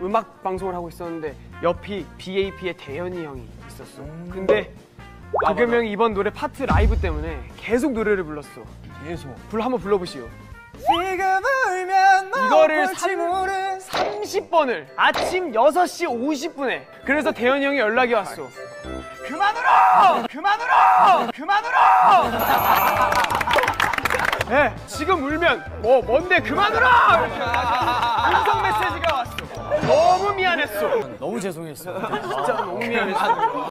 음악 방송을 하고 있었는데 옆이 BAP의 대현이 형이 있었어. 근데 박겸 형이 이번 노래 파트 라이브 때문에 계속 노래를 불렀어. 계속. 불 한번 불러보시오. 네가 울면 이거를 30번을 아침 6시 50분에 그래서 대현이 형이 연락이 왔어. 그만 울어! 그만 울어! 그만 울어! 네, 지금 울면 뭐 뭔데 그만 울어! 미안했어. 너무 죄송했어. 진짜 너무 미안했어.